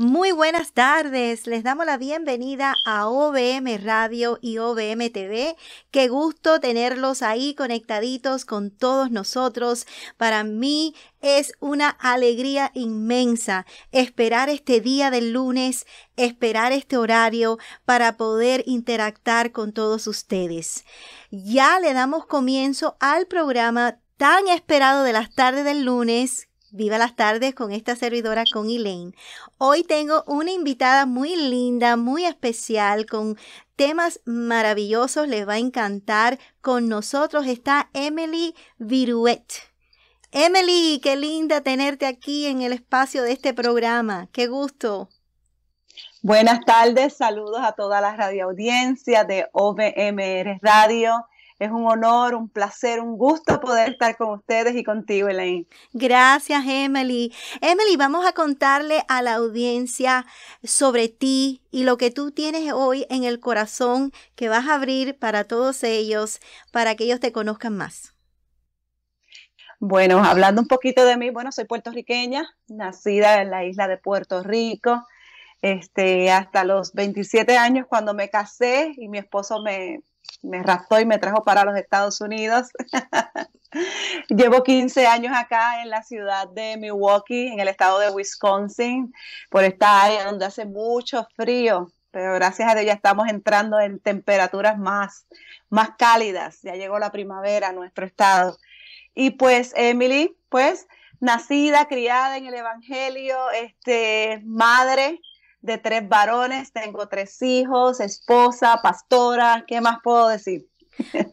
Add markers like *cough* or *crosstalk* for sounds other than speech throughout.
Muy buenas tardes, les damos la bienvenida a OBM Radio y OBM TV. Qué gusto tenerlos ahí conectaditos con todos nosotros. Para mí es una alegría inmensa esperar este día del lunes, esperar este horario para poder interactuar con todos ustedes. Ya le damos comienzo al programa tan esperado de las tardes del lunes Viva las tardes con esta servidora con Elaine. Hoy tengo una invitada muy linda, muy especial, con temas maravillosos, les va a encantar. Con nosotros está Emily Viruet. Emily, qué linda tenerte aquí en el espacio de este programa. Qué gusto. Buenas tardes, saludos a toda la radioaudiencia de OBMR Radio es un honor, un placer, un gusto poder estar con ustedes y contigo, Elaine. Gracias, Emily. Emily, vamos a contarle a la audiencia sobre ti y lo que tú tienes hoy en el corazón que vas a abrir para todos ellos, para que ellos te conozcan más. Bueno, hablando un poquito de mí, bueno, soy puertorriqueña, nacida en la isla de Puerto Rico. Este, hasta los 27 años cuando me casé y mi esposo me, me raptó y me trajo para los Estados Unidos. *laughs* Llevo 15 años acá en la ciudad de Milwaukee, en el estado de Wisconsin, por esta área donde hace mucho frío, pero gracias a Dios ya estamos entrando en temperaturas más, más cálidas. Ya llegó la primavera a nuestro estado. Y pues Emily, pues nacida, criada en el Evangelio, este, madre, de tres varones, tengo tres hijos, esposa, pastora, ¿qué más puedo decir?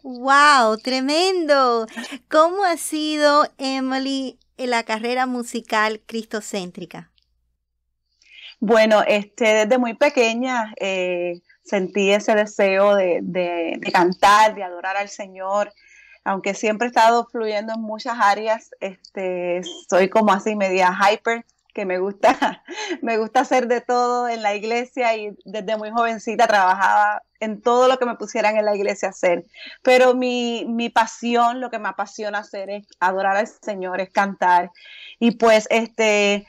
¡Wow! Tremendo. ¿Cómo ha sido, Emily, la carrera musical cristocéntrica? Bueno, este, desde muy pequeña eh, sentí ese deseo de, de, cantar, de adorar al Señor. Aunque siempre he estado fluyendo en muchas áreas, este, soy como así media hyper, que me gusta, *laughs* me gusta hacer de todo en la iglesia y desde muy jovencita trabajaba en todo lo que me pusieran en la iglesia hacer. Pero mi, mi pasión, lo que me apasiona hacer es adorar al Señor, es cantar. Y pues este,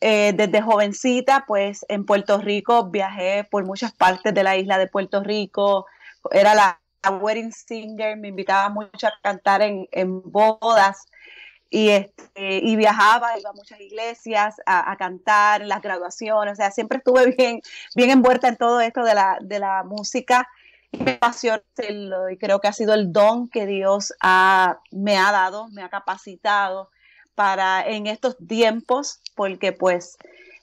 eh, desde jovencita, pues en Puerto Rico viajé por muchas partes de la isla de Puerto Rico. Era la, wedding singer, me invitaba mucho a cantar en, en bodas y, este, y viajaba, iba a muchas iglesias a, cantar, las graduaciones, o sea, siempre estuve bien, bien envuelta en todo esto de la, de la música. Y me apasiona y creo que ha sido el don que Dios me ha dado, me ha capacitado para en estos tiempos, porque pues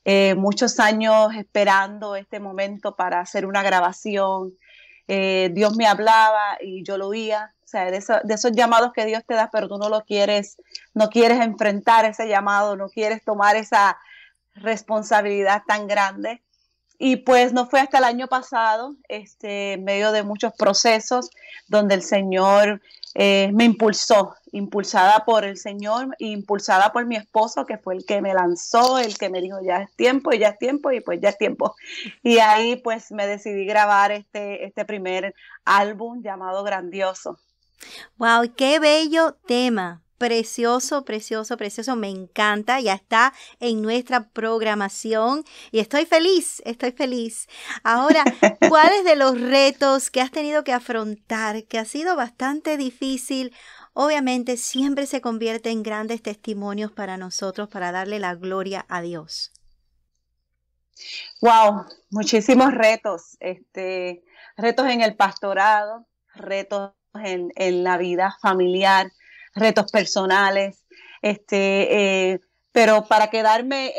eh, muchos años esperando este momento para hacer una grabación, eh, Dios me hablaba y yo lo oía, o sea, de, esos llamados que Dios te da, pero tú no lo quieres, no quieres enfrentar ese llamado, no quieres tomar esa responsabilidad tan grande. Y pues no fue hasta el año pasado, este, en medio de muchos procesos, donde el Señor eh, me impulsó, impulsada por el Señor, impulsada por mi esposo, que fue el que me lanzó, el que me dijo, ya es tiempo, y ya es tiempo, y pues ya es tiempo. Y ahí pues me decidí grabar este, este primer álbum llamado Grandioso. Wow, qué bello tema. Precioso, precioso, precioso. Me encanta. Ya está en nuestra programación y estoy feliz, estoy feliz. Ahora, *laughs* ¿cuáles de los retos que has tenido que afrontar, que ha sido bastante difícil? Obviamente siempre se convierte en grandes testimonios para nosotros para darle la gloria a Dios. Wow, muchísimos retos, este, retos en el pastorado, retos en, la vida familiar, retos personales, este, eh, pero para quedarme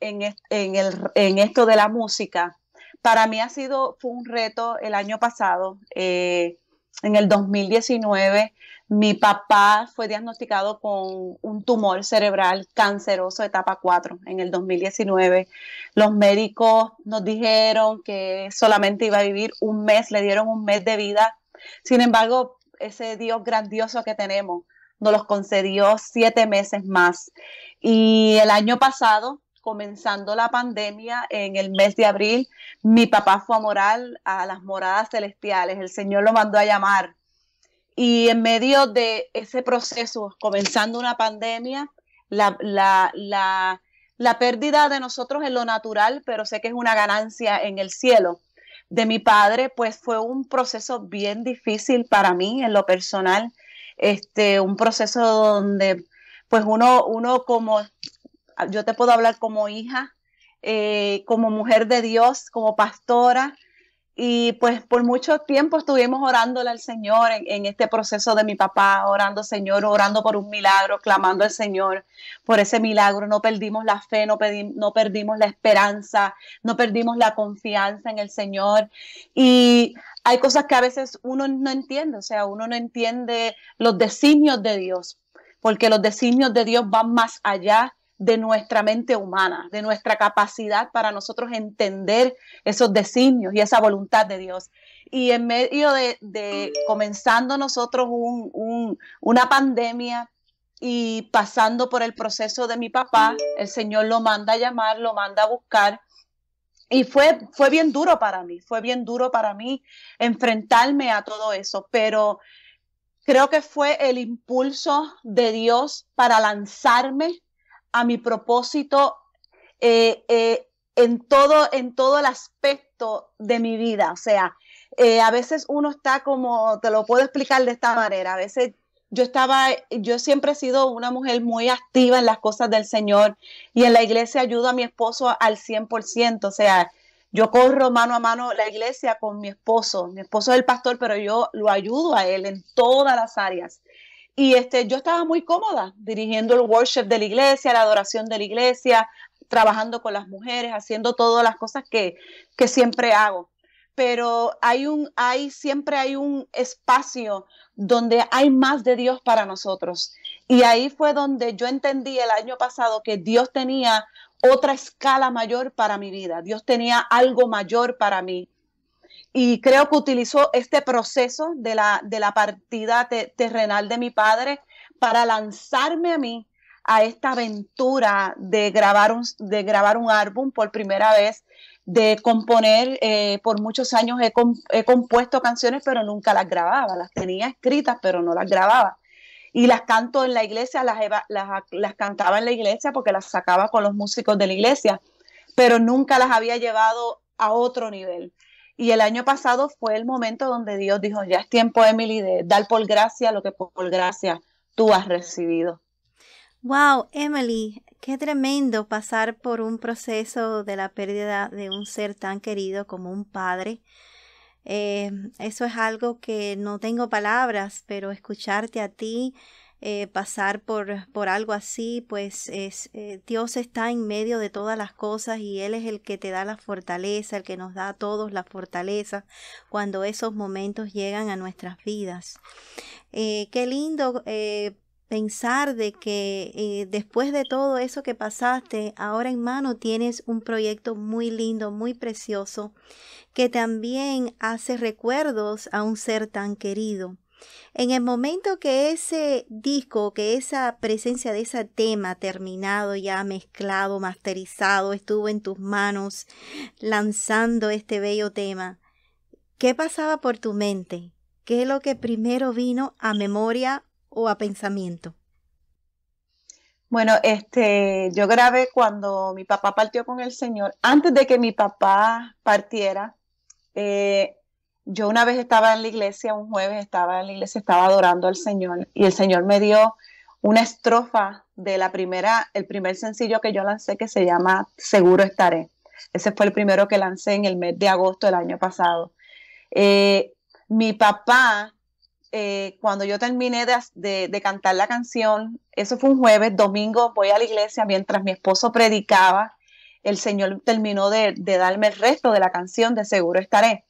en, en, esto de la música, para mí ha sido, fue un reto el año pasado, eh, en el 2019, mi papá fue diagnosticado con un tumor cerebral canceroso etapa 4 en el 2019. Los médicos nos dijeron que solamente iba a vivir un mes, le dieron un mes de vida. Sin embargo, ese Dios grandioso que tenemos, nos los concedió siete meses más. Y el año pasado, comenzando la pandemia, en el mes de abril, mi papá fue a morar a las moradas celestiales. El Señor lo mandó a llamar. Y en medio de ese proceso, comenzando una pandemia, la, la pérdida de nosotros en lo natural, pero sé que es una ganancia en el cielo. De mi padre, pues fue un proceso bien difícil para mí en lo personal, este, un proceso donde pues uno, uno como, yo te puedo hablar como hija, eh, como mujer de Dios, como pastora, y pues por mucho tiempo estuvimos orándole al Señor en, este proceso de mi papá, orando Señor, orando por un milagro, clamando al Señor por ese milagro. No perdimos la fe, no, no perdimos la esperanza, no perdimos la confianza en el Señor. Y hay cosas que a veces uno no entiende, o sea, uno no entiende los designios de Dios, porque los designios de Dios van más allá de nuestra mente humana, de nuestra capacidad para nosotros entender esos designios y esa voluntad de Dios. Y en medio de, comenzando nosotros una pandemia y pasando por el proceso de mi papá, el Señor lo manda a llamar, lo manda a buscar. Y fue, fue bien duro para mí, fue bien duro para mí enfrentarme a todo eso, pero creo que fue el impulso de Dios para lanzarme a mi propósito eh, eh, en, todo, en todo el aspecto de mi vida. O sea, eh, a veces uno está como, te lo puedo explicar de esta manera, a veces yo estaba, yo siempre he sido una mujer muy activa en las cosas del Señor y en la iglesia ayudo a mi esposo al 100%, o sea, yo corro mano a mano la iglesia con mi esposo, mi esposo es el pastor, pero yo lo ayudo a él en todas las áreas. Y este, yo estaba muy cómoda dirigiendo el worship de la iglesia, la adoración de la iglesia, trabajando con las mujeres, haciendo todas las cosas que, que siempre hago. Pero hay un, hay, siempre hay un espacio donde hay más de Dios para nosotros. Y ahí fue donde yo entendí el año pasado que Dios tenía otra escala mayor para mi vida. Dios tenía algo mayor para mí y creo que utilizó este proceso de la, de la partida terrenal de mi padre para lanzarme a mí a esta aventura de grabar un, de grabar un álbum por primera vez, de componer, eh, por muchos años he, compuesto canciones, pero nunca las grababa, las tenía escritas, pero no las grababa. Y las canto en la iglesia, las, las cantaba en la iglesia porque las sacaba con los músicos de la iglesia, pero nunca las había llevado a otro nivel. Y el año pasado fue el momento donde Dios dijo, ya es tiempo, Emily, de dar por gracia lo que por, gracia tú has recibido. Wow, Emily, qué tremendo pasar por un proceso de la pérdida de un ser tan querido como un padre. Eh, eso es algo que no tengo palabras, pero escucharte a ti eh, pasar por, por, algo así, pues es, eh, Dios está en medio de todas las cosas y Él es el que te da la fortaleza, el que nos da a todos la fortaleza cuando esos momentos llegan a nuestras vidas. Eh, qué lindo pensar de que después de todo eso que pasaste, ahora en mano tienes un proyecto muy lindo, muy precioso, que también hace recuerdos a un ser tan querido. En el momento que ese disco, que esa presencia de ese tema terminado, ya mezclado, masterizado, estuvo en tus manos lanzando este bello tema, ¿qué pasaba por tu mente? ¿Qué es lo que primero vino a memoria o a pensamiento? Bueno, este, yo grabé cuando mi papá partió con el Señor. Antes de que mi papá partiera, eh, yo una vez estaba en la iglesia, un jueves estaba en la iglesia, estaba adorando al Señor y el Señor me dio una estrofa de la primera, el primer sencillo que yo lancé que se llama Seguro estaré. Ese fue el primero que lancé en el mes de agosto del año pasado. Eh, mi papá, eh, cuando yo terminé de, cantar la canción, eso fue un jueves, domingo voy a la iglesia mientras mi esposo predicaba, el Señor terminó de, de darme el resto de la canción de Seguro estaré.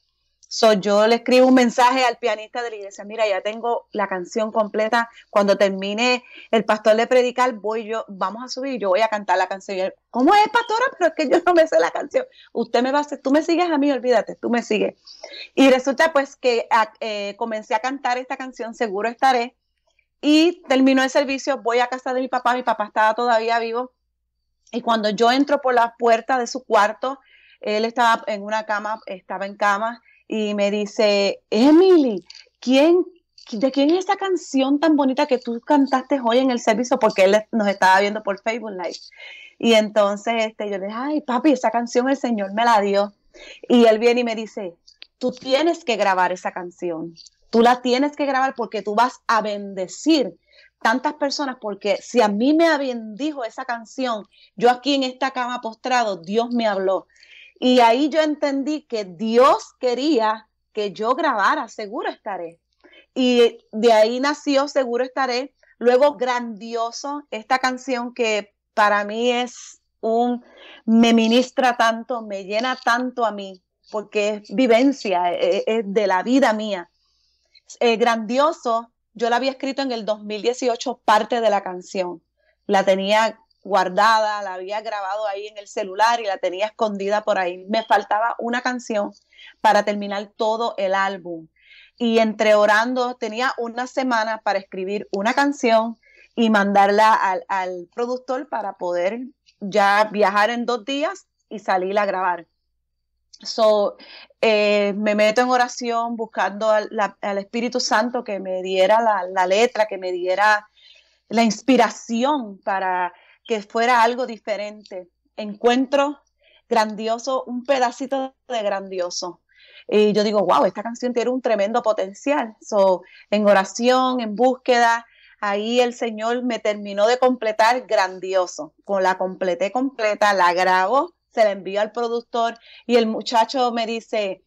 So, yo le escribo un mensaje al pianista de la iglesia, mira, ya tengo la canción completa, cuando termine el pastor de predicar, voy yo, vamos a subir, yo voy a cantar la canción. ¿Cómo es, pastora? Pero es que yo no me sé la canción. Usted me va a hacer, tú me sigues a mí, olvídate, tú me sigues. Y resulta pues que eh, comencé a cantar esta canción, Seguro Estaré, y terminó el servicio, voy a casa de mi papá, mi papá estaba todavía vivo, y cuando yo entro por la puerta de su cuarto, él estaba en una cama, estaba en cama, y me dice, Emily, ¿quién, ¿de quién es esa canción tan bonita que tú cantaste hoy en el servicio? Porque él nos estaba viendo por Facebook Live. Y entonces este, yo le dije, ay, papi, esa canción el Señor me la dio. Y él viene y me dice, tú tienes que grabar esa canción. Tú la tienes que grabar porque tú vas a bendecir tantas personas, porque si a mí me bendijo esa canción, yo aquí en esta cama postrado, Dios me habló. Y ahí yo entendí que Dios quería que yo grabara, seguro estaré. Y de ahí nació Seguro estaré. Luego grandioso, esta canción que para mí es un, me ministra tanto, me llena tanto a mí, porque es vivencia, e, e, es, de la vida mía. Eh, grandioso, yo la había escrito en el 2018, parte de la canción. La tenía guardada, la había grabado ahí en el celular y la tenía escondida por ahí. Me faltaba una canción para terminar todo el álbum. Y entre orando, tenía una semana para escribir una canción y mandarla al, productor para poder ya viajar en dos días y salir a grabar. So, eh, me meto en oración buscando al, Espíritu Santo que me diera la, letra, que me diera la inspiración para que fuera algo diferente. Encuentro grandioso, un pedacito de grandioso. Y yo digo, wow, esta canción tiene un tremendo potencial. So, en oración, en búsqueda, ahí el Señor me terminó de completar grandioso. Con la completé completa, la grabo, se la envío al productor y el muchacho me dice,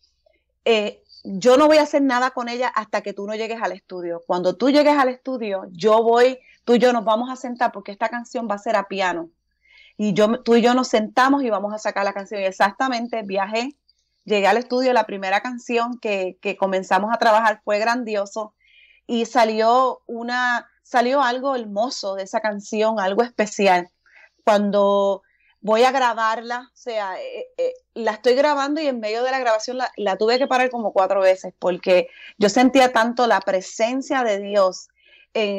eh, yo no voy a hacer nada con ella hasta que tú no llegues al estudio. Cuando tú llegues al estudio, yo voy, tú y yo nos vamos a sentar porque esta canción va a ser a piano. Y yo, tú y yo nos sentamos y vamos a sacar la canción. Y exactamente viajé, llegué al estudio, la primera canción que, que comenzamos a trabajar fue grandioso y salió una, salió algo hermoso de esa canción, algo especial. Cuando voy a grabarla, o sea, eh, eh, la estoy grabando y en medio de la grabación la, tuve que parar como cuatro veces porque yo sentía tanto la presencia de Dios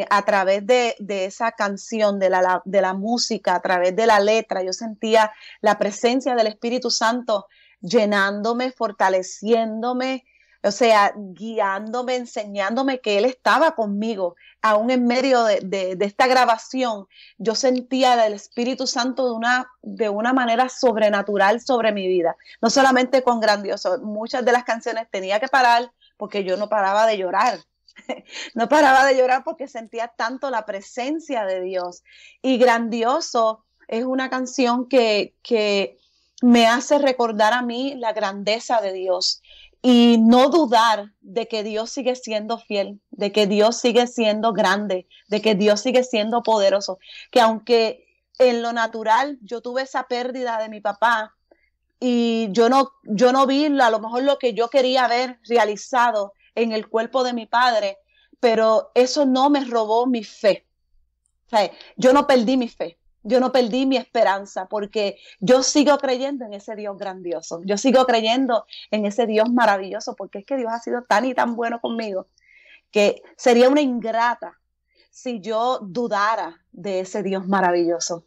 a través de, esa canción, de la, de la música, a través de la letra, yo sentía la presencia del Espíritu Santo llenándome, fortaleciéndome, o sea, guiándome, enseñándome que Él estaba conmigo, aún en medio de, esta grabación, yo sentía el Espíritu Santo de una, de una manera sobrenatural sobre mi vida, no solamente con grandioso, muchas de las canciones tenía que parar porque yo no paraba de llorar, *laughs* no paraba de llorar porque sentía tanto la presencia de Dios. Y grandioso es una canción que, que me hace recordar a mí la grandeza de Dios y no dudar de que Dios sigue siendo fiel, de que Dios sigue siendo grande, de que Dios sigue siendo poderoso, que aunque en lo natural yo tuve esa pérdida de mi papá y yo no, yo no vi a lo mejor lo que yo quería ver realizado en el cuerpo de mi padre, pero eso no me robó mi fe. yo no perdí mi fe yo no perdí mi esperanza porque yo sigo creyendo en ese Dios grandioso, yo sigo creyendo en ese Dios maravilloso porque es que Dios ha sido tan y tan bueno conmigo que sería una ingrata si yo dudara de ese Dios maravilloso.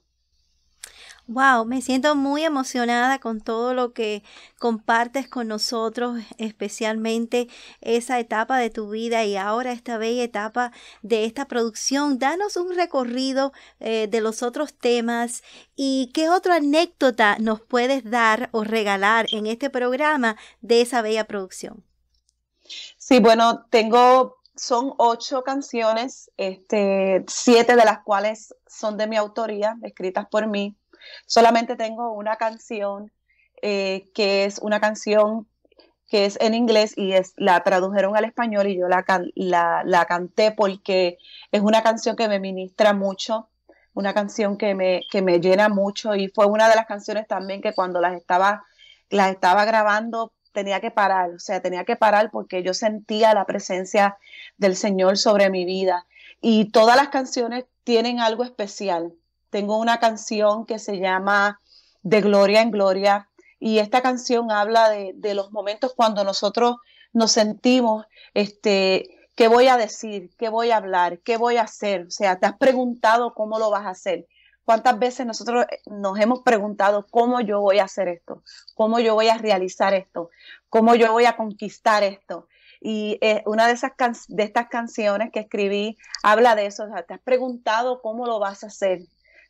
Wow, me siento muy emocionada con todo lo que compartes con nosotros, especialmente esa etapa de tu vida y ahora esta bella etapa de esta producción. Danos un recorrido eh, de los otros temas y qué otra anécdota nos puedes dar o regalar en este programa de esa bella producción. Sí, bueno, tengo son ocho canciones, este, siete de las cuales son de mi autoría, escritas por mí. Solamente tengo una canción eh, que es una canción que es en inglés y es, la tradujeron al español y yo la, la, canté porque es una canción que me ministra mucho, una canción que me, que me llena mucho y fue una de las canciones también que cuando las estaba, las estaba grabando tenía que parar, o sea, tenía que parar porque yo sentía la presencia del Señor sobre mi vida. Y todas las canciones tienen algo especial tengo una canción que se llama De Gloria en Gloria y esta canción habla de, los momentos cuando nosotros nos sentimos, este, ¿qué voy a decir? ¿Qué voy a hablar? ¿Qué voy a hacer? O sea, te has preguntado cómo lo vas a hacer. ¿Cuántas veces nosotros nos hemos preguntado cómo yo voy a hacer esto? ¿Cómo yo voy a realizar esto? ¿Cómo yo voy a conquistar esto? Y eh, una de, esas de estas canciones que escribí habla de eso. te has preguntado cómo lo vas a hacer.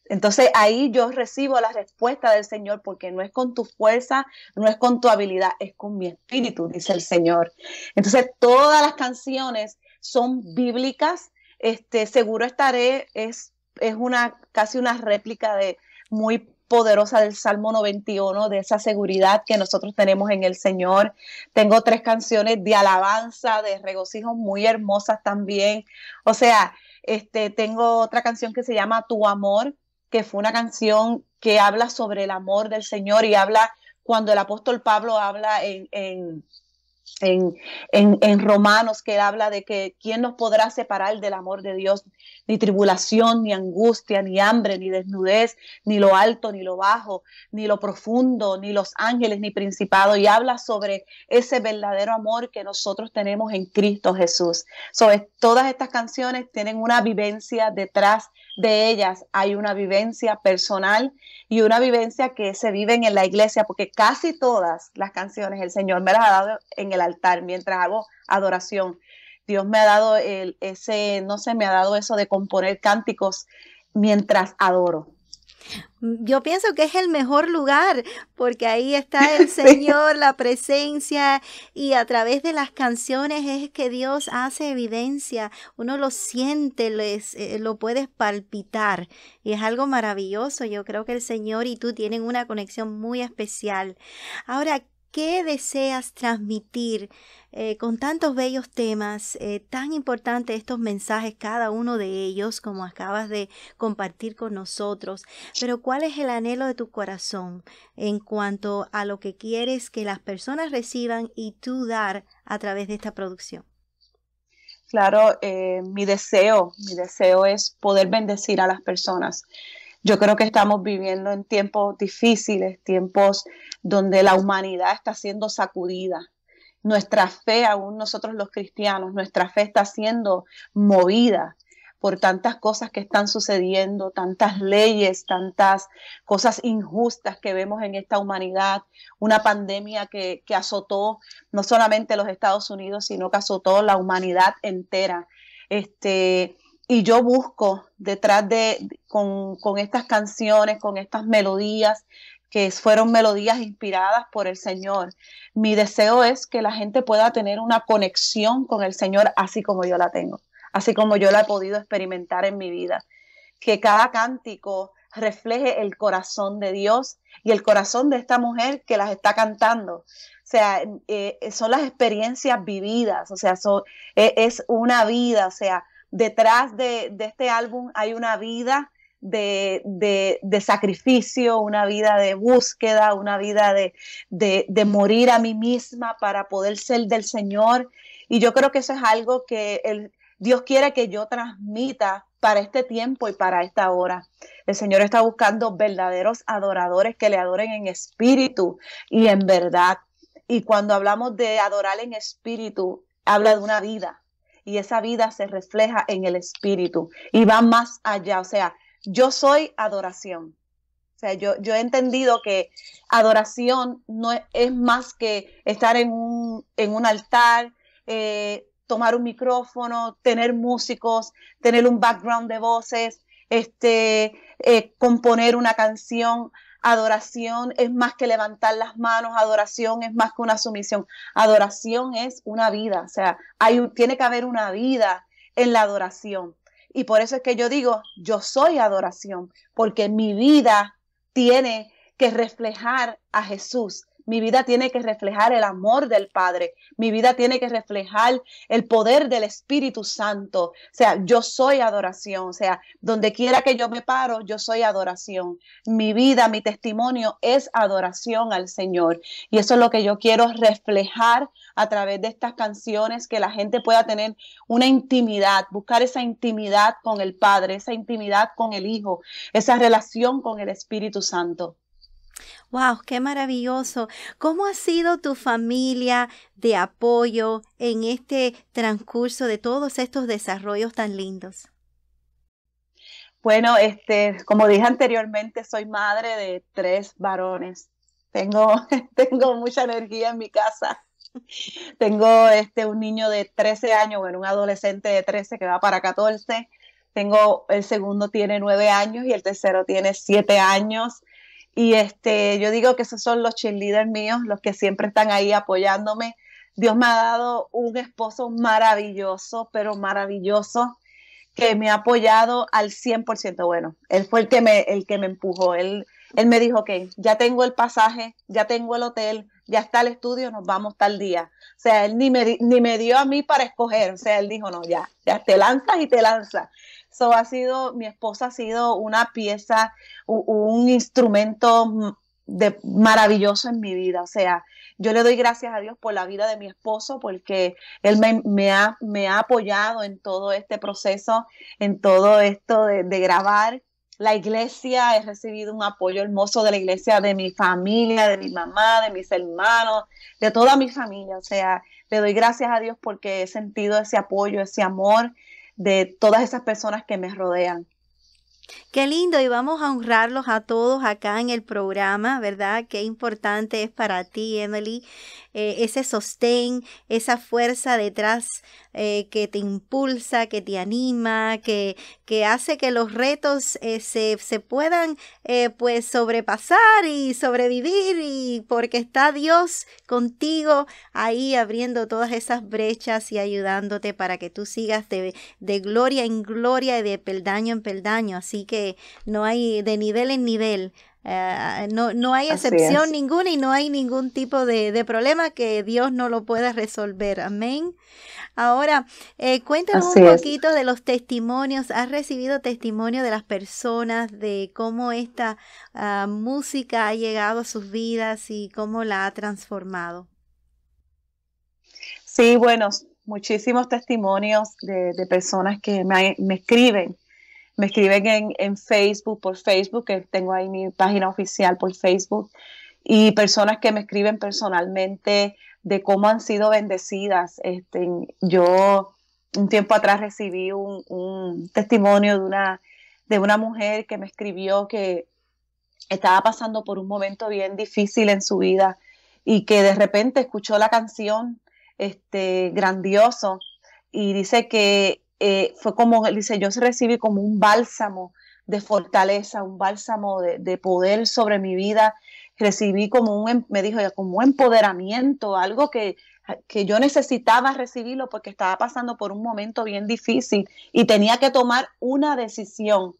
Entonces ahí yo recibo la respuesta del Señor porque no es con tu fuerza, no es con tu habilidad, es con mi espíritu, dice el Señor. Entonces todas las canciones son bíblicas. Este, seguro estaré, es, es una casi una réplica de muy poderosa del Salmo 91, de esa seguridad que nosotros tenemos en el Señor. Tengo tres canciones de alabanza, de regocijo muy hermosas también. O sea, este, tengo otra canción que se llama Tu Amor, que fue una canción que habla sobre el amor del Señor y habla cuando el apóstol Pablo habla en, en en, en, Romanos que habla de que quién nos podrá separar del amor de Dios, ni tribulación, ni angustia, ni hambre, ni desnudez, ni lo alto, ni lo bajo, ni lo profundo, ni los ángeles, ni principado, y habla sobre ese verdadero amor que nosotros tenemos en Cristo Jesús. Sobre todas estas canciones tienen una vivencia detrás de ellas, hay una vivencia personal y una vivencia que se vive en la iglesia, porque casi todas las canciones el Señor me las ha dado en el altar mientras hago adoración. Dios me ha dado el, ese, no sé, me ha dado eso de componer cánticos mientras adoro. Yo pienso que es el mejor lugar porque ahí está *laughs* el Señor, la presencia y a través de las canciones es que Dios hace evidencia, uno lo siente, les, eh, lo puedes palpitar y es algo maravilloso. Yo creo que el Señor y tú tienen una conexión muy especial. Ahora, ¿qué deseas transmitir eh, con tantos bellos temas, eh, tan importantes estos mensajes, cada uno de ellos, como acabas de compartir con nosotros, pero ¿cuál es el anhelo de tu corazón en cuanto a lo que quieres que las personas reciban y tú dar a través de esta producción? Claro, eh, mi deseo, mi deseo es poder bendecir a las personas. Yo creo que estamos viviendo en tiempos difíciles, tiempos donde la humanidad está siendo sacudida, nuestra fe, aún nosotros los cristianos, nuestra fe está siendo movida por tantas cosas que están sucediendo, tantas leyes, tantas cosas injustas que vemos en esta humanidad, una pandemia que, azotó no solamente los Estados Unidos, sino que azotó la humanidad entera. Este, y yo busco detrás de, con, con estas canciones, con estas melodías, que fueron melodías inspiradas por el Señor. Mi deseo es que la gente pueda tener una conexión con el Señor así como yo la tengo, así como yo la he podido experimentar en mi vida. Que cada cántico refleje el corazón de Dios y el corazón de esta mujer que las está cantando. O sea, eh, son las experiencias vividas, o sea, e, es una vida, o sea, detrás de, este álbum hay una vida de, sacrificio, una vida de búsqueda, una vida de, de, morir a mí misma para poder ser del Señor. Y yo creo que eso es algo que el, Dios quiere que yo transmita para este tiempo y para esta hora. El Señor está buscando verdaderos adoradores que le adoren en espíritu y en verdad. Y cuando hablamos de adorar en espíritu, habla de una vida. Y esa vida se refleja en el espíritu y va más allá. O sea, yo soy adoración. O sea, yo, yo he entendido que adoración no es, más que estar en un, en un altar, eh, tomar un micrófono, tener músicos, tener un background de voces, este, eh, componer una canción. Adoración es más que levantar las manos, adoración es más que una sumisión. Adoración es una vida, o sea, hay, tiene que haber una vida en la adoración. Y por eso es que yo digo, yo soy adoración, porque mi vida tiene que reflejar a Jesús. Mi vida tiene que reflejar el amor del Padre. Mi vida tiene que reflejar el poder del Espíritu Santo. O sea, yo soy adoración. O sea, donde quiera que yo me paro, yo soy adoración. Mi vida, mi testimonio es adoración al Señor. Y eso es lo que yo quiero reflejar a través de estas canciones, que la gente pueda tener una intimidad, buscar esa intimidad con el Padre, esa intimidad con el Hijo, esa relación con el Espíritu Santo. Wow, qué maravilloso. ¿Cómo ha sido tu familia de apoyo en este transcurso de todos estos desarrollos tan lindos? Bueno, este, como dije anteriormente, soy madre de tres varones. Tengo, *laughs* tengo mucha energía en mi casa. Tengo este, un niño de 13 años, bueno, un adolescente de 13 que va para 14. Tengo, el segundo tiene 9 años y el tercero tiene 7 años. Y este, yo digo que esos son los cheerleaders míos, los que siempre están ahí apoyándome. Dios me ha dado un esposo maravilloso, pero maravilloso, que me ha apoyado al 100%. Bueno, él fue el que me, el que me empujó. Él, él me dijo, ok, ya tengo el pasaje, ya tengo el hotel, ya está el estudio, nos vamos tal día. O sea, él ni me, ni me dio a mí para escoger. O sea, él dijo, no, ya, ya te lanzas y te lanzas. So ha sido, mi esposa ha sido una pieza, un, instrumento de, maravilloso en mi vida. O sea, yo le doy gracias a Dios por la vida de mi esposo, porque él me, ha, me ha apoyado en todo este proceso, en todo esto de, de grabar la iglesia, he recibido un apoyo hermoso de la iglesia, de mi familia, de mi mamá, de mis hermanos, de toda mi familia. O sea, le doy gracias a Dios porque he sentido ese apoyo, ese amor de todas esas personas que me rodean. Qué lindo y vamos a honrarlos a todos acá en el programa, ¿verdad? Qué importante es para ti, Emily, eh, ese sostén, esa fuerza detrás eh, que te impulsa, que te anima, que, que hace que los retos eh, se, se, puedan pues sobrepasar y sobrevivir y porque está Dios contigo ahí abriendo todas esas brechas y ayudándote para que tú sigas de, de gloria en gloria y de peldaño en peldaño. Así que no hay de nivel en nivel. Eh, no, no hay excepción ninguna y no hay ningún tipo de, problema que Dios no lo pueda resolver. Amén. Ahora, eh, cuéntanos un poquito de los testimonios. ¿Has recibido testimonio de las personas de cómo esta ah, música ha llegado a sus vidas y cómo la ha transformado? Sí, bueno, muchísimos testimonios de, personas que me, me escriben me escriben en, en, Facebook, por Facebook, que tengo ahí mi página oficial por Facebook, y personas que me escriben personalmente de cómo han sido bendecidas. Este, yo un tiempo atrás recibí un, testimonio de una, de una mujer que me escribió que estaba pasando por un momento bien difícil en su vida y que de repente escuchó la canción este, grandioso y dice que eh, fue como, dice, yo recibí como un bálsamo de fortaleza, un bálsamo de, poder sobre mi vida. Recibí como un, em, me dijo, como un empoderamiento, algo que, que yo necesitaba recibirlo porque estaba pasando por un momento bien difícil y tenía que tomar una decisión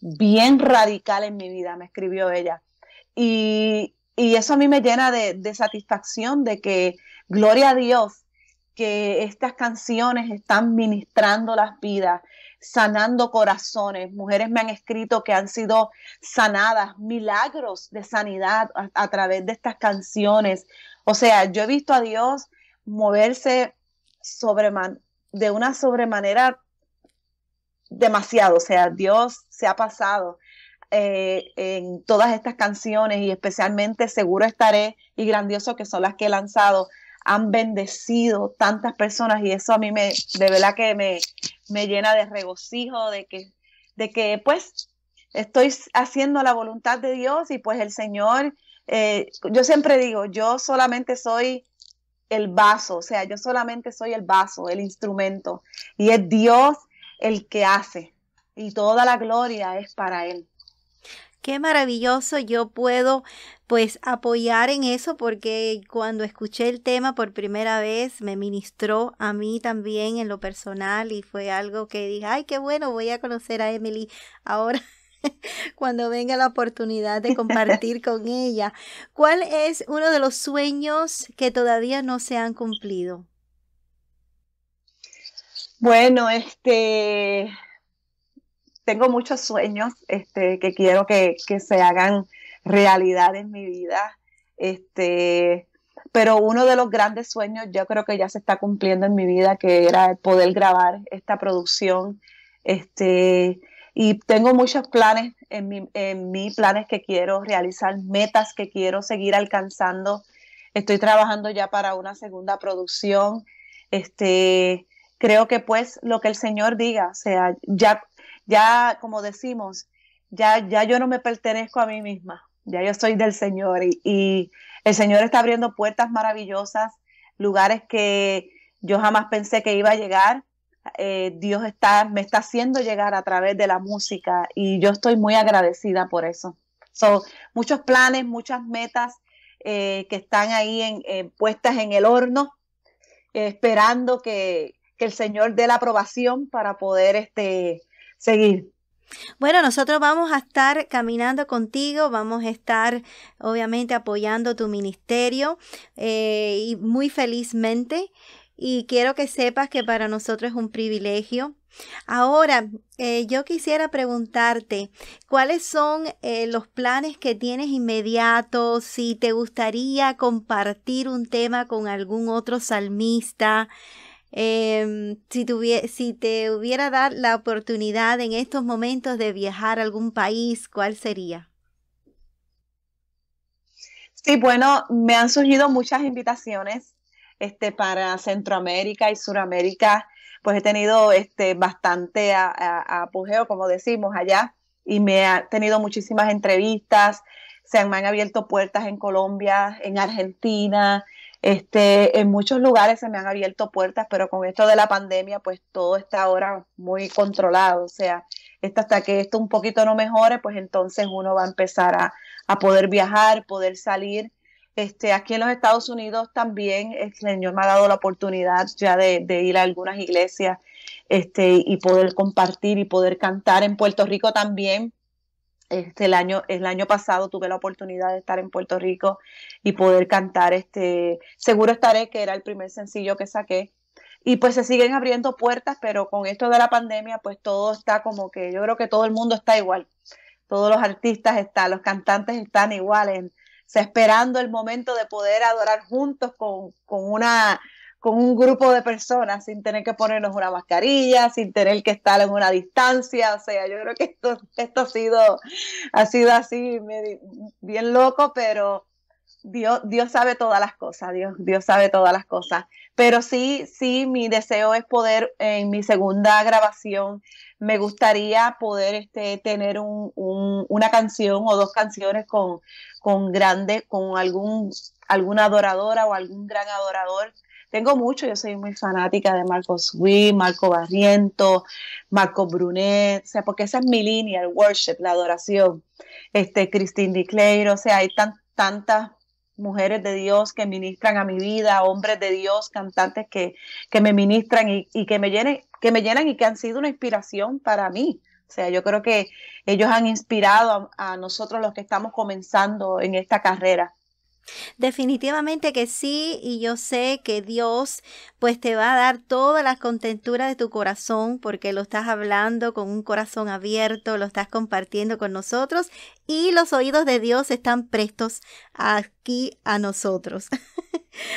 bien radical en mi vida, me escribió ella. Y, y eso a mí me llena de, de satisfacción de que, gloria a Dios, que estas canciones están ministrando las vidas, sanando corazones. Mujeres me han escrito que han sido sanadas, milagros de sanidad a, través de estas canciones. O sea, yo he visto a Dios moverse de una sobremanera demasiado. O sea, Dios se ha pasado. Eh, en todas estas canciones y especialmente Seguro Estaré y Grandioso que son las que he lanzado han bendecido tantas personas y eso a mí me, de verdad que me, me llena de regocijo, de que, de que pues estoy haciendo la voluntad de Dios y pues el Señor, eh, yo siempre digo, yo solamente soy el vaso, o sea, yo solamente soy el vaso, el instrumento y es Dios el que hace y toda la gloria es para Él. Qué maravilloso, yo puedo pues apoyar en eso porque cuando escuché el tema por primera vez me ministró a mí también en lo personal y fue algo que dije, ay, qué bueno, voy a conocer a Emily ahora *laughs* cuando venga la oportunidad de *laughs* compartir con ella. ¿Cuál es uno de los sueños que todavía no se han cumplido? Bueno, este, tengo muchos sueños este, que quiero que, se hagan realidad en mi vida. Este, pero uno de los grandes sueños yo creo que ya se está cumpliendo en mi vida, que era poder grabar esta producción. Este, y tengo muchos planes en mi, en mi planes que quiero realizar, metas que quiero seguir alcanzando. Estoy trabajando ya para una segunda producción. Este, creo que pues lo que el Señor diga, o sea, ya ya como decimos, ya, ya yo no me pertenezco a mí misma, ya yo soy del Señor y, el Señor está abriendo puertas maravillosas lugares que yo jamás pensé que iba a llegar. Eh, Dios está, me está haciendo llegar a través de la música y yo estoy muy agradecida por eso. Son muchos planes, muchas metas eh, que están ahí en, puestas en el horno, esperando que, que, el Señor dé la aprobación para poder este, seguir. Bueno, nosotros vamos a estar caminando contigo, vamos a estar obviamente apoyando tu ministerio eh, y muy felizmente. Y quiero que sepas que para nosotros es un privilegio. Ahora, eh, yo quisiera preguntarte, ¿cuáles son eh, los planes que tienes inmediatos? Si te gustaría compartir un tema con algún otro salmista, Em, si, si te hubiera dar la oportunidad en estos momentos de viajar a algún país, ¿cuál sería? Sí, bueno, me han surgido muchas invitaciones este, para Centroamérica y Suramérica, pues he tenido este, bastante apogeo, como decimos allá, y me ha tenido muchísimas entrevistas, se me han abierto puertas en Colombia, en Argentina, este, en muchos lugares se me han abierto puertas, pero con esto de la pandemia, pues todo está ahora muy controlado. O sea, hasta que esto un poquito no mejore, pues entonces uno va a empezar a, poder viajar, poder salir. Este, aquí en los Estados Unidos también el Señor me ha dado la oportunidad ya de, de ir a algunas iglesias este, y poder compartir y poder cantar. En Puerto Rico también este, el, año, el año pasado tuve la oportunidad de estar en Puerto Rico y poder cantar este Seguro estaré, que era el primer sencillo que saqué. Y pues se siguen abriendo puertas, pero con esto de la pandemia, pues todo está como que yo creo que todo el mundo está igual. Todos los artistas están, los cantantes están iguales, esperando el momento de poder adorar juntos con, con una con un grupo de personas sin tener que ponernos una mascarilla, sin tener que estar en una distancia. O sea, yo creo que esto, esto ha, sido, ha sido así bien loco, pero Dios, Dios sabe todas las cosas, Dios, Dios sabe todas las cosas. Pero sí, sí, mi deseo es poder en mi segunda grabación, me gustaría poder este, tener un, una canción o dos canciones con, con grandes, con algún, alguna adoradora o algún gran adorador tengo mucho, yo soy muy fanática de Marcos Witt, Marco Barriento, Marco Brunet, o sea, porque esa es mi línea, el worship, la adoración. Este, Christine Dicleiro, o sea, hay tantas mujeres de Dios que ministran a mi vida, hombres de Dios, cantantes que, que me ministran y, que, me llenen, que me llenan y que han sido una inspiración para mí. O sea, yo creo que ellos han inspirado a nosotros los que estamos comenzando en esta carrera. Definitivamente que sí, y yo sé que Dios pues te va a dar toda la contentura de tu corazón porque lo estás hablando con un corazón abierto, lo estás compartiendo con nosotros y los oídos de Dios están prestos aquí a nosotros. *laughs*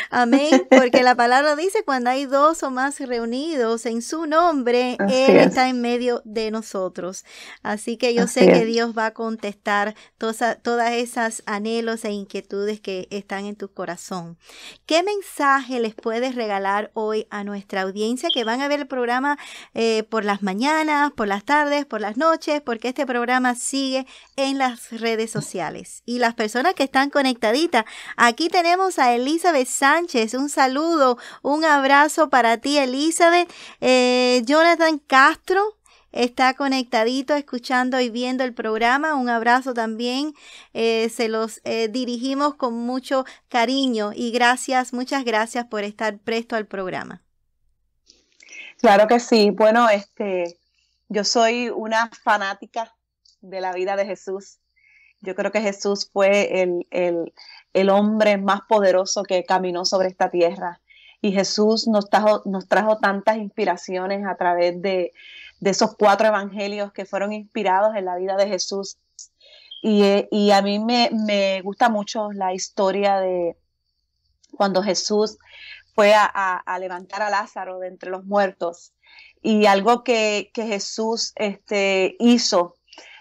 Amén, porque la palabra dice cuando hay dos o más reunidos en su nombre, Él está en medio de nosotros. Así que yo sé que Dios va a contestar todas, todas esas anhelos e inquietudes que están en tu corazón. ¿Qué mensaje les puedes regalar hoy a nuestra audiencia que van a ver el programa eh, por las mañanas, por las tardes, por las noches? Porque este programa sigue en las redes sociales. Y las personas que están conectaditas, aquí tenemos a Elizabeth Sánchez. Un saludo, un abrazo para ti, Elizabeth. Eh, Jonathan Castro está conectadito, escuchando y viendo el programa. Un abrazo también. Eh, se los eh, dirigimos con mucho cariño y gracias, muchas gracias por estar presto al programa. Claro que sí. Bueno, este, yo soy una fanática de la vida de Jesús. Yo creo que Jesús fue el, el, el hombre más poderoso que caminó sobre esta tierra. Y Jesús nos trajo, nos trajo tantas inspiraciones a través de, esos cuatro evangelios que fueron inspirados en la vida de Jesús. Y, a mí me, gusta mucho la historia de cuando Jesús fue a, levantar a Lázaro de entre los muertos. Y algo que, que Jesús este, hizo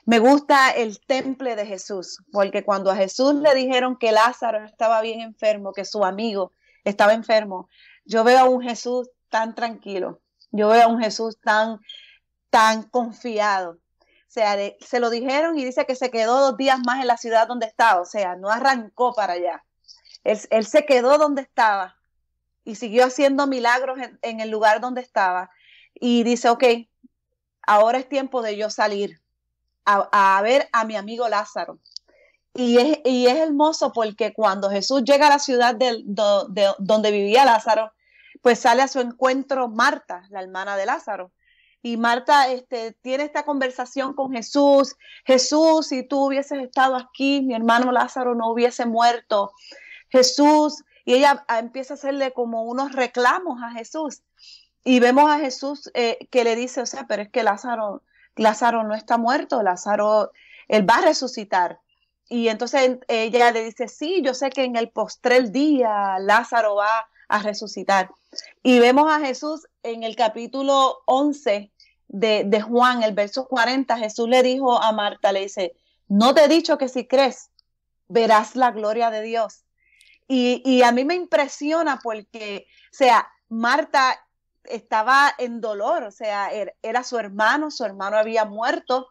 me gusta el temple de Jesús, porque cuando a Jesús le dijeron que Lázaro estaba bien enfermo, que su amigo estaba enfermo, yo veo a un Jesús tan tranquilo, yo veo a un Jesús tan, tan confiado. O sea, se lo dijeron y dice que se quedó dos días más en la ciudad donde estaba, o sea, no arrancó para allá. Él, él se quedó donde estaba y siguió haciendo milagros en, el lugar donde estaba. Y dice, ok, ahora es tiempo de yo salir a, ver a mi amigo Lázaro. Y es, y es, hermoso porque cuando Jesús llega a la ciudad de, donde vivía Lázaro, pues sale a su encuentro Marta, la hermana de Lázaro. Y Marta este, tiene esta conversación con Jesús. Jesús, si tú hubieses estado aquí, mi hermano Lázaro no hubiese muerto. Jesús, y ella empieza a hacerle como unos reclamos a Jesús. Y vemos a Jesús eh, que le dice, o sea, pero es que Lázaro, Lázaro no está muerto, Lázaro, él va a resucitar. Y entonces ella le dice, sí, yo sé que en el postrer día Lázaro va a resucitar. Y vemos a Jesús en el capítulo 11 de, de, Juan, el verso 40, Jesús le dijo a Marta, le dice, no te he dicho que si crees, verás la gloria de Dios. Y, a mí me impresiona porque, o sea, Marta estaba en dolor, o sea, er, era, su hermano, su hermano había muerto.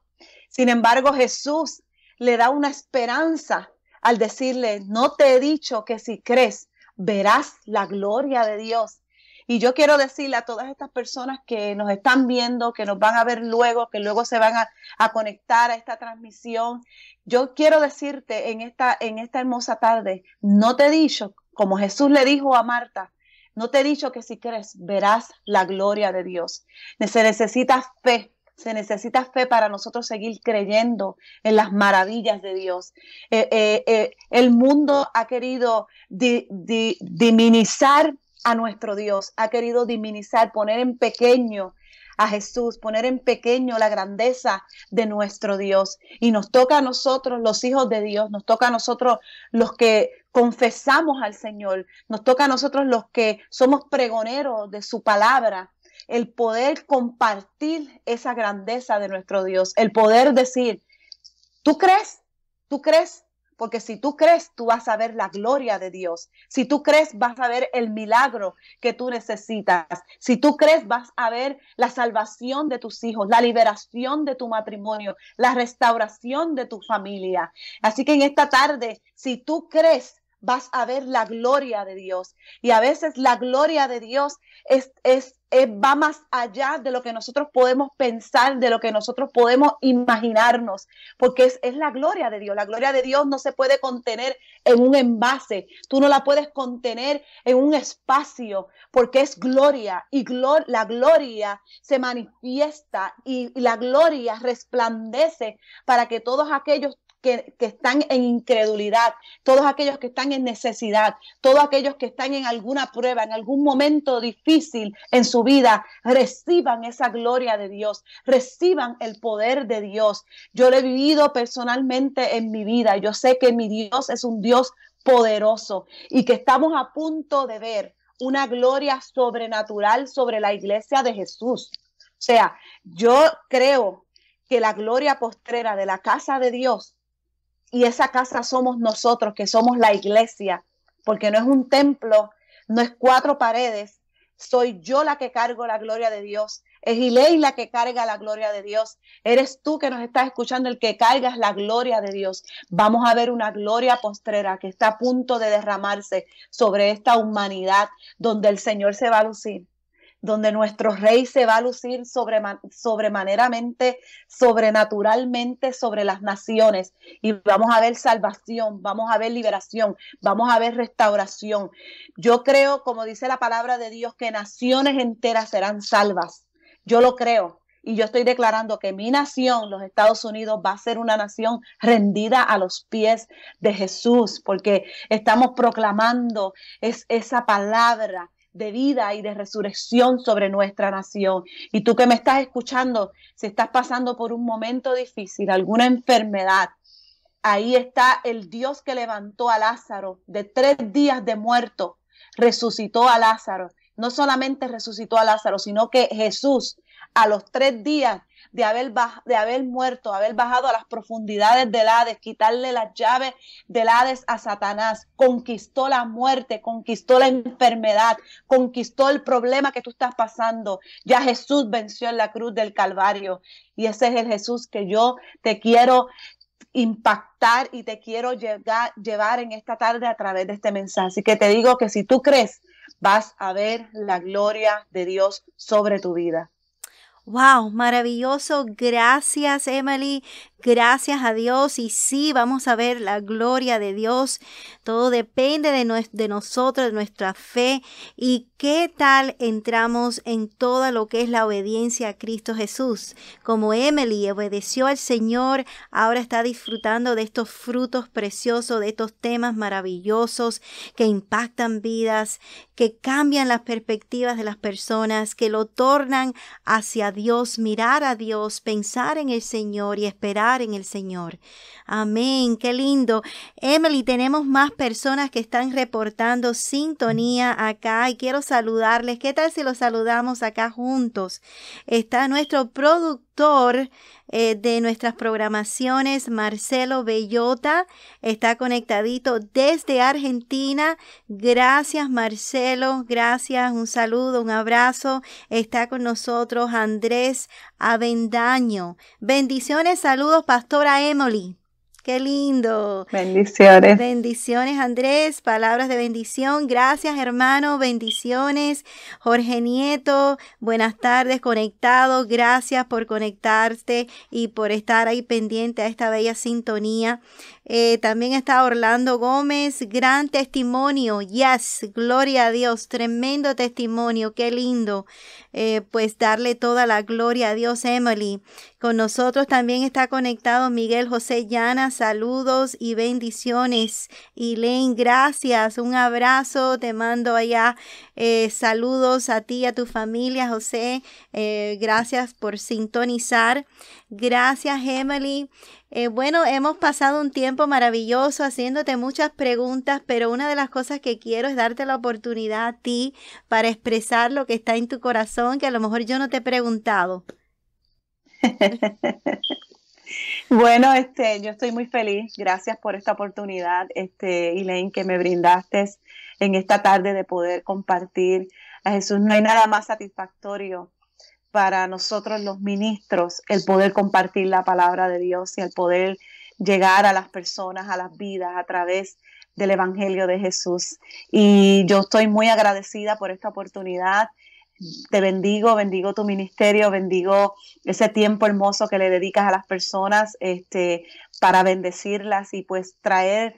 Sin embargo, Jesús le da una esperanza al decirle, no te he dicho que si crees, verás la gloria de Dios. Y yo quiero decirle a todas estas personas que nos están viendo, que nos van a ver luego, que luego se van a, a conectar a esta transmisión, yo quiero decirte en esta, en esta hermosa tarde, no te he dicho, como Jesús le dijo a Marta, no te he dicho que si crees verás la gloria de Dios. Se necesita fe, se necesita fe para nosotros seguir creyendo en las maravillas de Dios. Eh, eh, eh, el mundo ha querido diminizar a nuestro Dios, ha querido diminizar, poner en pequeño a Jesús, poner en pequeño la grandeza de nuestro Dios. Y nos toca a nosotros, los hijos de Dios, nos toca a nosotros los que confesamos al Señor, nos toca a nosotros los que somos pregoneros de su palabra, el poder compartir esa grandeza de nuestro Dios, el poder decir, ¿tú crees? ¿Tú crees? Porque si tú crees, tú vas a ver la gloria de Dios. Si tú crees, vas a ver el milagro que tú necesitas. Si tú crees, vas a ver la salvación de tus hijos, la liberación de tu matrimonio, la restauración de tu familia. Así que en esta tarde, si tú crees, vas a ver la gloria de Dios. Y a veces la gloria de Dios es, es, va más allá de lo que nosotros podemos pensar, de lo que nosotros podemos imaginarnos, porque es, es la gloria de Dios. La gloria de Dios no se puede contener en un envase, tú no la puedes contener en un espacio, porque es gloria y la gloria se manifiesta y la gloria resplandece para que todos aquellos que, están en incredulidad, todos aquellos que están en necesidad, todos aquellos que están en alguna prueba, en algún momento difícil en su vida, reciban esa gloria de Dios, reciban el poder de Dios. Yo lo he vivido personalmente en mi vida. Yo sé que mi Dios es un Dios poderoso y que estamos a punto de ver una gloria sobrenatural sobre la iglesia de Jesús. O sea, yo creo que la gloria postrera de la casa de Dios y esa casa somos nosotros, que somos la iglesia, porque no es un templo, no es cuatro paredes, soy yo la que cargo la gloria de Dios. Es Ilei la que carga la gloria de Dios. Eres tú que nos estás escuchando el que cargas la gloria de Dios. Vamos a ver una gloria postrera que está a punto de derramarse sobre esta humanidad donde el Señor se va a lucir donde nuestro rey se va a lucir sobremaneramente, sobrenaturalmente sobre las naciones. Y vamos a ver salvación, vamos a ver liberación, vamos a ver restauración. Yo creo, como dice la palabra de Dios, que naciones enteras serán salvas. Yo lo creo. Y yo estoy declarando que mi nación, los Estados Unidos, va a ser una nación rendida a los pies de Jesús, porque estamos proclamando es, esa palabra de vida y de resurrección sobre nuestra nación. Y tú que me estás escuchando, si estás pasando por un momento difícil, alguna enfermedad, ahí está el Dios que levantó a Lázaro de tres días de muerto, resucitó a Lázaro. No solamente resucitó a Lázaro, sino que Jesús a los tres días de haber, de haber muerto, haber bajado a las profundidades del Hades, quitarle las llaves del Hades a Satanás, conquistó la muerte, conquistó la enfermedad, conquistó el problema que tú estás pasando. Ya Jesús venció en la cruz del Calvario y ese es el Jesús que yo te quiero impactar y te quiero llegar, llevar en esta tarde a través de este mensaje. Así que te digo que si tú crees, vas a ver la gloria de Dios sobre tu vida. Wow, maravilloso. Gracias, Emily. Gracias a Dios. Y sí, vamos a ver la gloria de Dios. Todo depende de, de, nosotros, de nuestra fe. Y qué tal entramos en toda lo que es la obediencia a Cristo Jesús. Como Emily obedeció al Señor, ahora está disfrutando de estos frutos preciosos, de estos temas maravillosos que impactan vidas, que cambian las perspectivas de las personas, que lo tornan hacia Dios, mirar a Dios, pensar en el Señor y esperar en el Señor. Amén, qué lindo. Emily, tenemos más personas que están reportando sintonía acá y quiero saludarles. ¿Qué tal si los saludamos acá juntos? Está nuestro productor eh, de nuestras programaciones, Marcelo Bellota, está conectadito desde Argentina. Gracias, Marcelo. Gracias. Un saludo, un abrazo. Está con nosotros Andrés Avendaño. Bendiciones, saludos, Pastora Emily. Qué lindo. Bendiciones. Bendiciones, Andrés. Palabras de bendición. Gracias, hermano. Bendiciones. Jorge Nieto, buenas tardes, conectado. Gracias por conectarte y por estar ahí pendiente a esta bella sintonía. Eh, también está Orlando Gómez, gran testimonio, yes, gloria a Dios, tremendo testimonio, qué lindo. Eh, pues darle toda la gloria a Dios, Emily. Con nosotros también está conectado Miguel José Llana, saludos y bendiciones. Elaine, gracias, un abrazo, te mando allá eh, saludos a ti y a tu familia, José. gracias por sintonizar. Gracias, Emily. Eh, bueno, hemos pasado un tiempo maravilloso haciéndote muchas preguntas, pero una de las cosas que quiero es darte la oportunidad a ti para expresar lo que está en tu corazón, que a lo mejor yo no te he preguntado. *laughs* bueno, este, yo estoy muy feliz. Gracias por esta oportunidad, este, Elaine, que me brindaste en esta tarde de poder compartir a Jesús. No hay nada más satisfactorio para nosotros los ministros el poder compartir la palabra de Dios y el poder llegar a las personas, a las vidas a través del Evangelio de Jesús. Y yo estoy muy agradecida por esta oportunidad. Te bendigo, bendigo tu ministerio, bendigo ese tiempo hermoso que le dedicas a las personas este, para bendecirlas y pues traer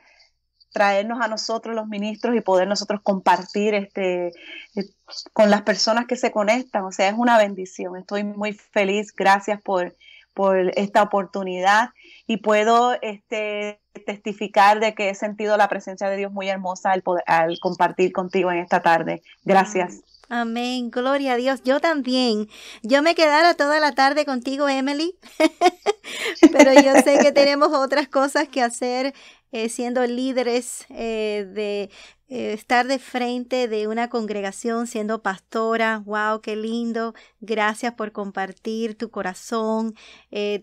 traernos a nosotros los ministros y poder nosotros compartir este, eh, con las personas que se conectan. O sea, es una bendición. Estoy muy feliz. Gracias por, por esta oportunidad y puedo este, testificar de que he sentido la presencia de Dios muy hermosa al, al compartir contigo en esta tarde. Gracias. Amén, gloria a Dios. Yo también. Yo me quedara toda la tarde contigo, Emily, *laughs* pero yo sé que *laughs* tenemos otras cosas que hacer eh, siendo líderes eh, de eh, estar de frente de una congregación, siendo pastora. ¡Wow! ¡Qué lindo! Gracias por compartir tu corazón,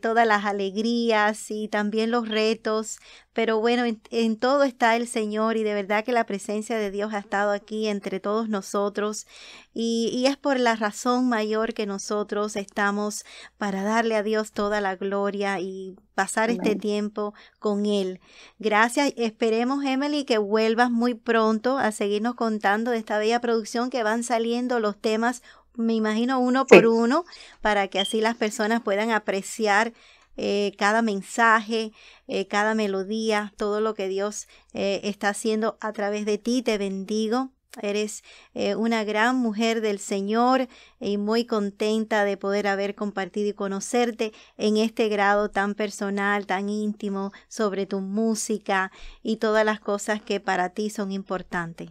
todas las alegrías y también los retos. Pero bueno, en, todo está el Señor y de verdad que la presencia de Dios ha estado aquí entre todos nosotros. Y, y es por la razón mayor que nosotros estamos para darle a Dios toda la gloria y pasar este tiempo con Él. Gracias. Esperemos, Emily, que vuelvas muy pronto a seguirnos contando de esta bella producción que van saliendo los temas, me imagino uno por uno, para que así las personas puedan apreciar eh, cada mensaje, eh, cada melodía, todo lo que Dios eh, está haciendo a través de ti. Te bendigo. Eres eh, una gran mujer del Señor y muy contenta de poder haber compartido y conocerte en este grado tan personal, tan íntimo sobre tu música y todas las cosas que para ti son importantes.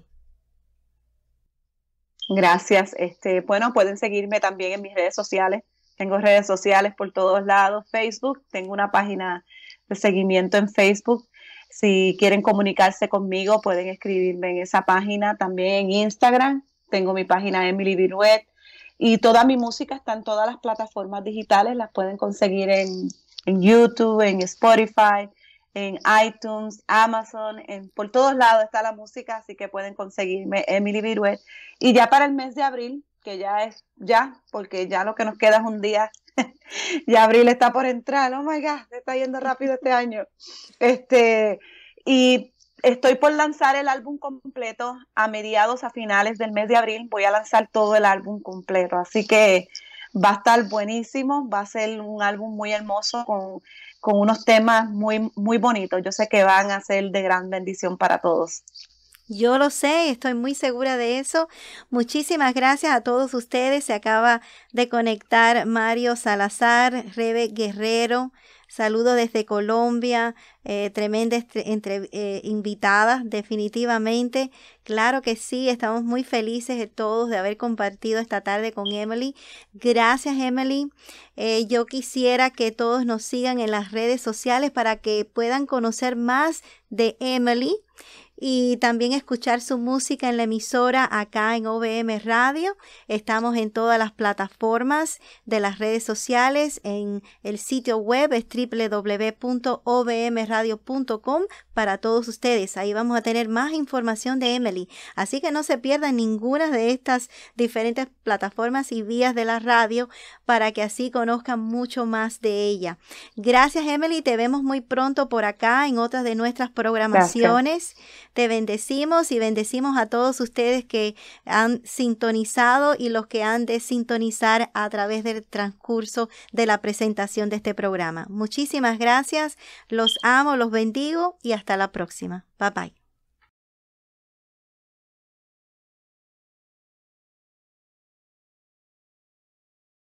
Gracias. Este, bueno, pueden seguirme también en mis redes sociales. Tengo redes sociales por todos lados. Facebook, tengo una página de seguimiento en Facebook si quieren comunicarse conmigo, pueden escribirme en esa página. También en Instagram tengo mi página Emily Viruet. Y toda mi música está en todas las plataformas digitales. Las pueden conseguir en, YouTube, en Spotify, en iTunes, Amazon, en, por todos lados está la música, así que pueden conseguirme Emily Viruet. Y ya para el mes de abril, que ya es ya, porque ya lo que nos queda es un día *laughs* y abril está por entrar, oh my God, se está yendo rápido este año. Este, y estoy por lanzar el álbum completo a mediados, a finales del mes de abril. Voy a lanzar todo el álbum completo. Así que va a estar buenísimo. Va a ser un álbum muy hermoso con, con unos temas muy, muy bonitos. Yo sé que van a ser de gran bendición para todos. Yo lo sé, estoy muy segura de eso. Muchísimas gracias a todos ustedes. Se acaba de conectar Mario Salazar, Rebe Guerrero. Saludo desde Colombia, eh, tremendas eh, invitadas, definitivamente. Claro que sí, estamos muy felices de todos de haber compartido esta tarde con Emily. Gracias, Emily. Eh, yo quisiera que todos nos sigan en las redes sociales para que puedan conocer más de Emily y también escuchar su música en la emisora acá en OBM Radio. Estamos en todas las plataformas de las redes sociales. En el sitio web es www.obmradio.com para todos ustedes. Ahí vamos a tener más información de Emily. Así que no se pierdan ninguna de estas diferentes plataformas y vías de la radio para que así conozcan mucho más de ella. Gracias Emily. Te vemos muy pronto por acá en otras de nuestras programaciones. Te bendecimos y bendecimos a todos ustedes que han sintonizado y los que han de sintonizar a través del transcurso de la presentación de este programa. Muchísimas gracias, los amo, los bendigo y hasta la próxima. Bye bye.